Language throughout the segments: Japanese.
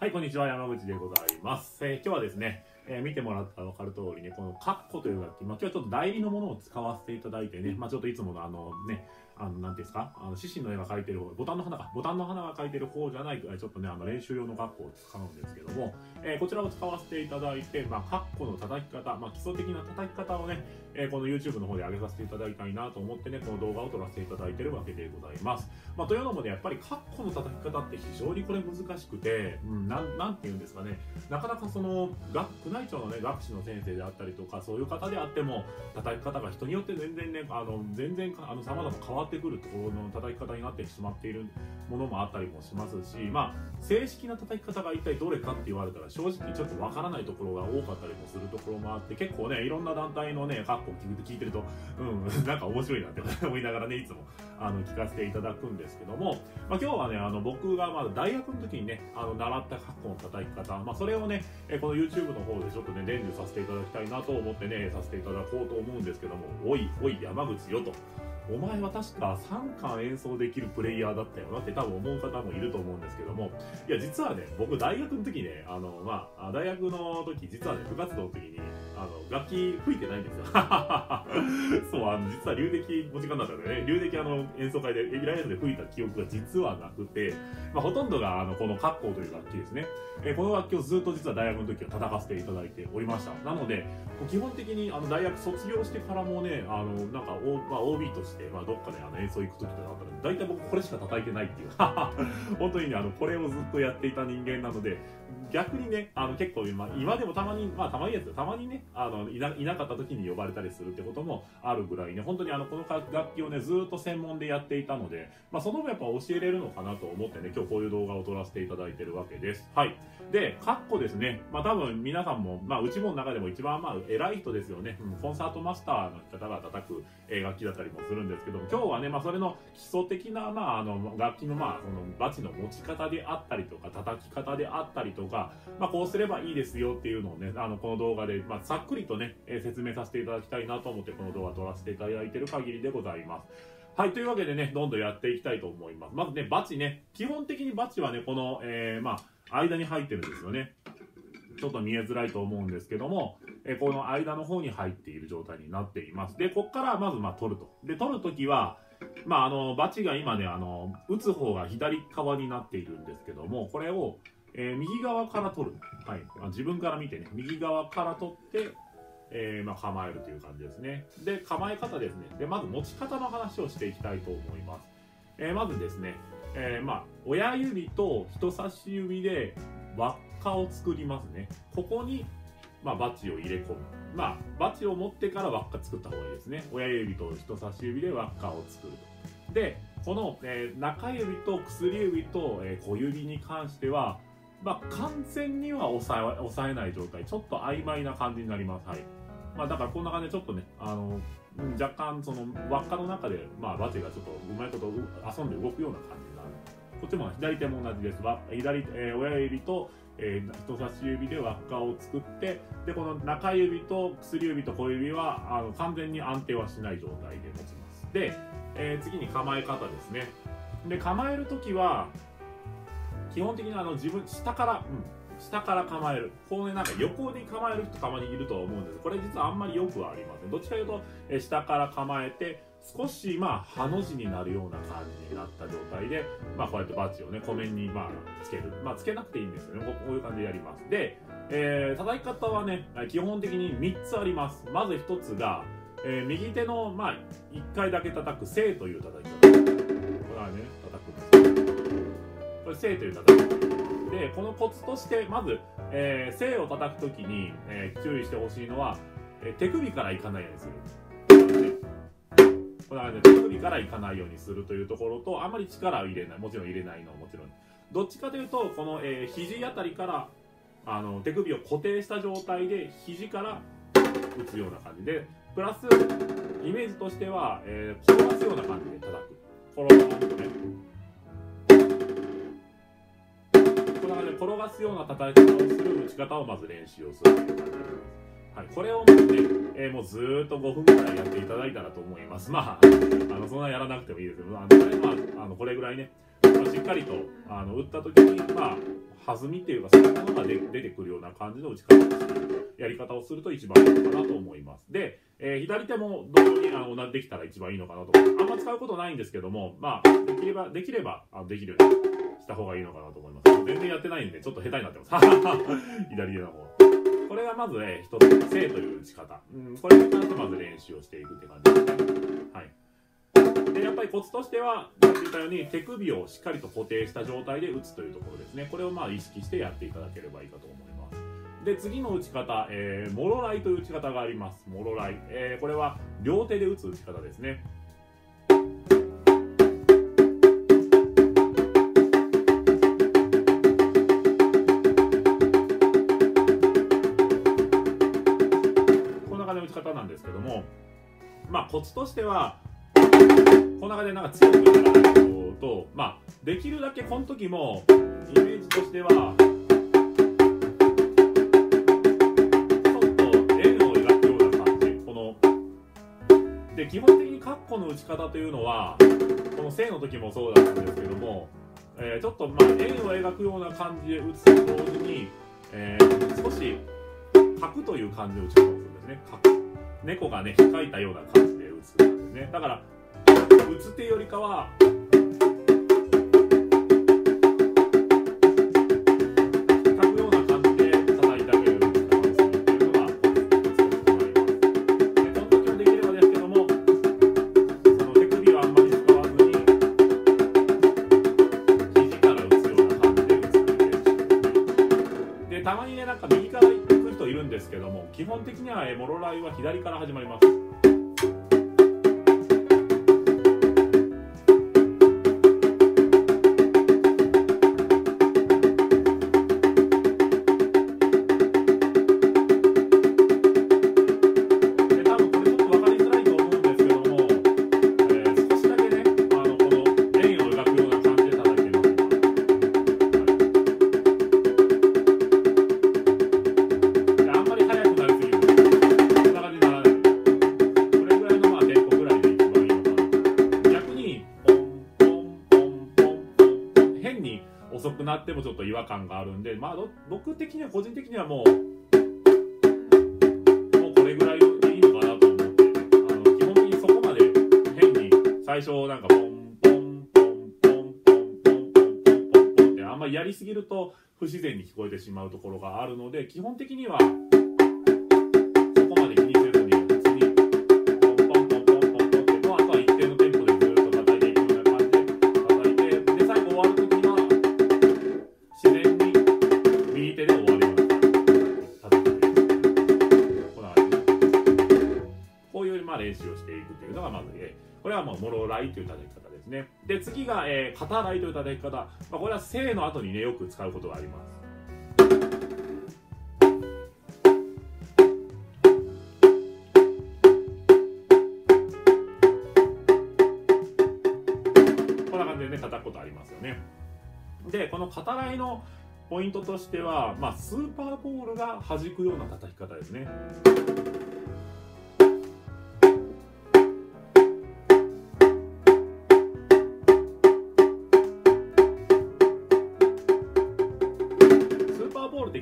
はい、こんにちは。山口でございます。えー、今日はですね、えー、見てもらったら分かる通りね、このカッコという楽器、まあ、今日はちょっと代理のものを使わせていただいてね、まあ、ちょっといつものあのね、あの、なんですか、あの、獅子の絵が描いてる方、ボタンの花か、ボタンの花が描いてる方じゃないくらい、ちょっとね、あの、練習用のカッコを使うんですけども、えー、こちらを使わせていただいて、まあ、カッコの叩き方、まあ、基礎的な叩き方をね、え、この YouTube の方で上げさせていただきたいなと思ってね、この動画を撮らせていただいてるわけでございます。まあ、というのもね、やっぱりカッコの叩き方って非常にこれ難しくて、うん、な、て言うんですかね、なかなかその、学、宮内庁のね、学士の先生であったりとか、そういう方であっても、叩き方が人によって全然ね、あの、全然、あの、様々変わってくるところの叩き方になってしまっているものもあったりもしますし、まあ、正式な叩き方が一体どれかって言われたら正直ちょっとわからないところが多かったりもするところもあって結構ねいろんな団体のねカッコを聞いてるとうんなんか面白いなって思いながらねいつもあの聞かせていただくんですですけども、まあ、今日はねあの僕がまだ大学の時にねあの習ったカッコの叩き方、まあ、それをねこの YouTube の方でちょっとね伝授させていただきたいなと思ってねさせていただこうと思うんですけどもおいおい山口よと。お前は確か3巻演奏できるプレイヤーだったよなって多分思う方もいると思うんですけども、いや、実はね、僕大学の時ね、あの、まあ、大学の時、実はね、部活動の時に、あの、楽器吹いてないんですよ。そう、あの、実は流笛持ち込んだんだね、流笛あの、演奏会で、エビライトで吹いた記憶が実はなくて、まあ、ほとんどが、あの、このカッコという楽器ですね。えこの楽器をずっと実は大学の時は叩かせていただいておりました。なので、基本的に、あの、大学卒業してからもね、あの、なんか、おまあ、OB として、まあ、どっかであの演奏行く時とかだったら、大体僕これしか叩いてないっていう、本当にね、あの、これをずっとやっていた人間なので、逆にね、あの、結構今、今でもたまに、まあ、たまにですよ、たまにね、あの、いな、いなかった時に呼ばれたりするってこともあるぐらいね、本当にあの、この楽器をね、ずっと専門でやっていたので、まあ、その分やっぱ教えれるのかなと思ってね、今日こういう動画を撮らせていただいてるわけです。はい。で、カッコですね、まあ、多分皆さんも、まあ、うちもの中でも一番まあ、偉い人ですよね、うん、コンサートマスターの方が叩く楽器だったりもするんですけども、今日はね、まあ、それの基礎的な、まあ、あの、楽器の、まあ、その、バチの持ち方であったりとか、叩き方であったりとか、まあ、こうすればいいですよっていうのをね、あの、この動画で、まあ、っくりとね、えー、説明させていただきたいなと思って、この動画撮らせていただいている限りでございます。はい、というわけでね、どんどんやっていきたいと思います。まずね、バチね、基本的にバチはね、この、えー、まあ、間に入ってるんですよね。ちょっと見えづらいと思うんですけども、えこの間の方に入っている状態になっています。で、こっからまずまあ取ると。で、取るときは、まあ、あの、バチが今ね、あの、打つ方が左側になっているんですけども、これを、えー、右側から取る。はい。自分から見てね、右側から取って、えー、まあ、構えるという感じですね。で、構え方ですね。で、まず持ち方の話をしていきたいと思います。えー、まずですね、えー、まあ、親指と人差し指で輪っかを作りますね。ここに、まあ、バチを入れ込む。まあ、バチを持ってから輪っか作った方がいいですね。親指と人差し指で輪っかを作ると。で、この、えー、中指と薬指と、えー、小指に関しては、まあ、完全には抑え抑えない状態。ちょっと曖昧な感じになります。はい。まあ、だからこんな感じでちょっとね、あの、若干その輪っかの中で、まあ、バチがちょっとうまいこと遊んで動くような感じになる。こっちも左手も同じです。左、えー、親指とえー、人差し指で輪っかを作ってでこの中指と薬指と小指はあの完全に安定はしない状態で持ちますで、えー、次に構え方ですねで構える時は基本的にあの自分下から、うん、下から構える。こうねなんか横に構える人たまにいるとは思うんです。これ実はあんまりよくはありません。どっちかというと、え、下から構えて少しまあハの字になるような感じになった状態で、まあ、こうやってバッジをね湖面にまあつける。まあつけなくていいんですよね。こういう感じでやります。で、えー、叩き方はね基本的に3つあります。まず1つが、えー、右手のまあ1回だけ叩く「正」という叩き方。これ「正」という叩き方でこのコツとしてまず「えー、正」を叩く時に、えー、注意してほしいのは、え、手首からいかないようにするこれはね、手首からいかないようにするというところと、あまり力を入れない。もちろん入れないのはもちろん。どっちかというと、この、えー、肘あたりから、あの、手首を固定した状態で、肘から打つような感じで、プラス、イメージとしては、えー、転がすような感じで叩く。転がすね。転がすような叩き方をする打ち方をまず練習をするという感じです。はい、これをね、えー、もうずっと5分ぐらいやっていただいたらと思います。まあ、あのそんなやらなくてもいいです。けど、あのまあ、あのこれぐらいね、まあ、しっかりとあの打った時に、まあ、弾みっていうかそういうものが出てくるような感じの打ち方をするやり方をすると一番いいのかなと思います。で、えー、左手も同様にあのできたら一番いいのかなとあんま使うことないんですけどもまあできればできればあのできるようにした方がいいのかなと思います。全然やってないんでちょっと下手になってます。左手の方。これがまず、えー、一つ正という打ち方、うん、これに関してまず練習をしていくって感じですね。はい。でやっぱりコツとしてはさっき言ったように手首をしっかりと固定した状態で打つというところですね。これをまあ意識してやっていただければいいかと思います。で次の打ち方、えー、モロライという打ち方があります。モロライ、えー、これは両手で打つ打ち方ですね。コツとしてはこんな感じでなんか強くならないとまあできるだけこの時もイメージとしてはちょっと円を描くような感じ。こので基本的にカッコの打ち方というのはこの正の時もそうだったんですけども、えー、ちょっとまあ円を描くような感じで打つと同時に、えー、少し角という感じで打ち方をするんですね。角。猫がね引っかいたような感じ。打つなんですね。だから打つ手よりかはたまにねなんか右から行く人いるんですけども基本的にはモロライは左から始まります。なってもちょっと違和感があるんで、まあ、僕的には個人的にはもう、もうこれぐらいでいいのかなと思って、あの基本的にそこまで変に最初なんかポンポンポンポンポンポンポンポンポンポンってあんまりやりすぎると不自然に聞こえてしまうところがあるので、基本的には、ね。で次が、えー、肩ライという叩き方、まあ、これは正の後にねよく使うことがあります。こんな感じでね叩くことありますよね。でこの肩ライのポイントとしては、まあ、スーパーボールが弾くような叩き方ですね。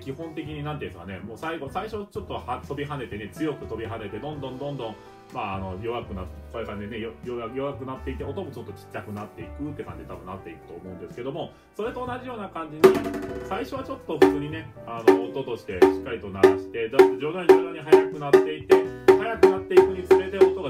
基本的に何ていうんですかねもう最後最初ちょっとは飛び跳ねてね強く飛び跳ねてどんどんどんどんまああの弱くなってこういう感じでね弱くなっていて音もちょっとちっちゃくなっていくって感じで多分なっていくと思うんですけどもそれと同じような感じに最初はちょっと普通にねあの音としてしっかりと鳴らしてだって徐々に徐々に速くなっていって速くなっていくにつれて音が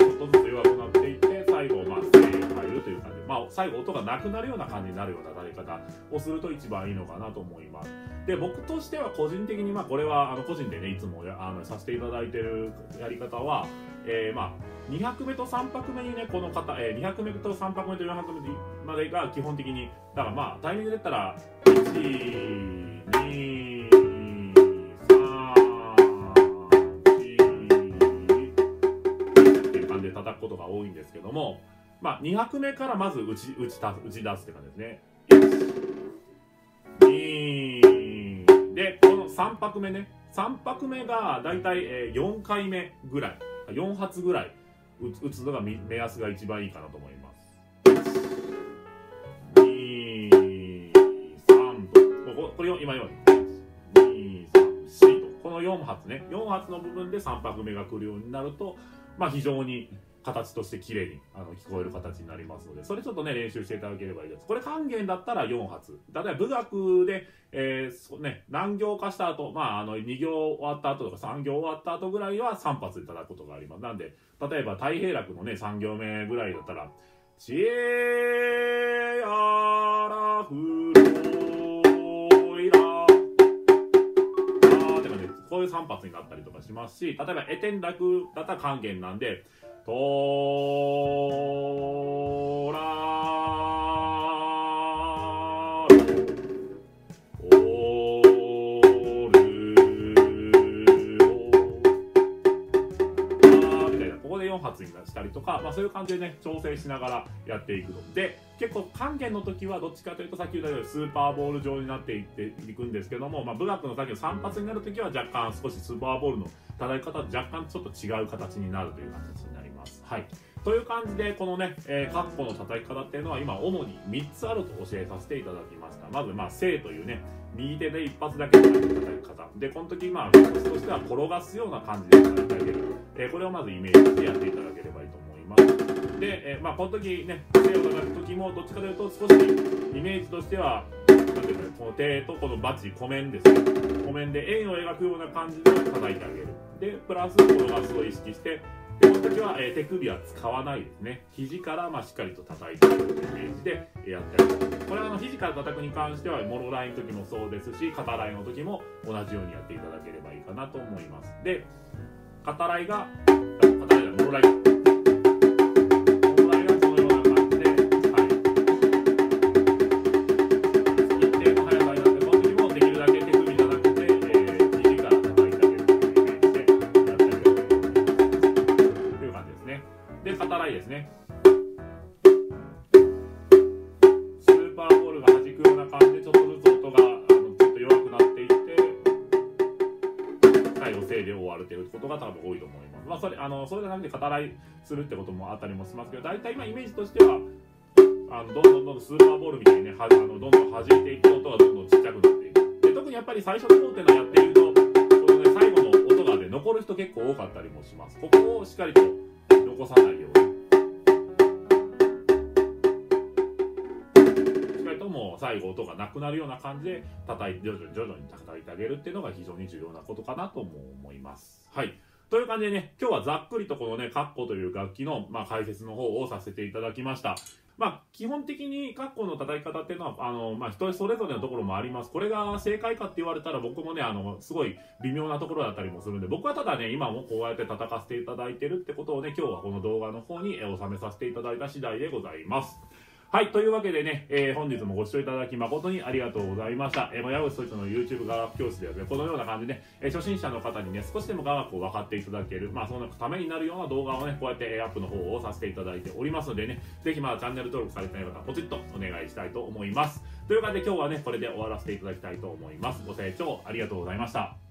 最後音がなくなるような感じになるような鳴り方をすると一番いいのかなと思います。で僕としては個人的にまあこれはあの個人でねいつもあのさせていただいてるやり方は、えー、まあ2泊目と3泊目にねこの方、えー、2泊目と3泊目と4泊目までが基本的にだからまあタイミングで言ったら1 2 3っていう感じで叩くことが多いんですけども、まあ、2拍目からまず打ち打ち打ち出すって感じですね。で、この3拍目ね、3拍目がだいたい4回目ぐらい、4発ぐらい打つのが目安が一番いいかなと思います。2、3と、これよ今ように234と。この4発ね。4発の部分で3拍目が来るようになるとまあ非常に形として綺麗にあの聞こえる形になりますので、それちょっとね、練習していただければいいです。これ還元だったら4発。例えば武学で、えー、ね、何行化した後、まあ、あの、2行終わった後とか3行終わった後ぐらいは3発いただくことがあります。なんで、例えば太平楽のね、3行目ぐらいだったら、知恵やらふろいらこういう3発になったりとかしますし、例えば、エテン楽だったら還元なんで、とらおるおみたいなここで4発にしたりとか、まあ、そういう感じでね調整しながらやっていくので結構還元の時はどっちかというとさっき言ったようにスーパーボール状になっていっていくんですけども、まあ、武学のさっきの3発になる時は若干少しスーパーボールの叩き方若干ちょっと違う形になるという形になります。はいという感じで、このね、えー、カッコの叩き方っていうのは今主に3つあると教えさせていただきました。まず、まあ、正というね、右手で一発だけ叩く叩き方。で、この時、まあ、コツとしては転がすような感じで叩いてあげる。えー、これをまずイメージしてやっていただければいいと思います。で、えー、まあ、この時ね、正を叩く時も、どっちかというと少しイメージとしては、なんていう、この手とこのバチ、湖面ですね。湖面で円を描くような感じで叩いてあげる。で、プラス転がすを意識して、でこの時は、えー、手首は使わないですね。肘からまあしっかりと叩いていくイメージでやってるこれはあの肘から叩くに関してはモロラインの時もそうですし肩ラインの時も同じようにやっていただければいいかなと思います。で肩ライが肩ライがモロライン。の方々多いと思います。るってこともあったりもしますけど大体今イメージとしてはあのどんどんどんどんスーパーボールみたいにねはあのどんどん弾いていく音がどんどんちっちゃくなっていく。で特にやっぱり最初の方っていうのはやっているとこの、ね、最後の音がね残る人結構多かったりもします。ここをしっかりと残さないように。最後音がなくなるような感じで叩いて徐々に徐々に叩いてあげるっていうのが非常に重要なことかなとも思いますはいという感じでね、今日はざっくりとこのね、カッコという楽器の、まあ、解説の方をさせていただきました。まあ、基本的にカッコの叩き方っていうのは、あの、まあ、人それぞれのところもあります。これが正解かって言われたら僕もね、あの、すごい微妙なところだったりもするんで、僕はただね、今もこうやって叩かせていただいてるってことをね、今日はこの動画の方に収めさせていただいた次第でございます。はい、というわけでね、えー、本日もご視聴いただき誠にありがとうございました。えー、山口そいつの YouTube 雅楽教室ではね、このような感じでね、えー、初心者の方にね、少しでも雅楽を分かっていただける、まあ、そのためになるような動画をね、こうやってアップの方をさせていただいておりますのでね、ぜひまだチャンネル登録されてない方、ポチッとお願いしたいと思います。という感じで今日はね、これで終わらせていただきたいと思います。ご清聴ありがとうございました。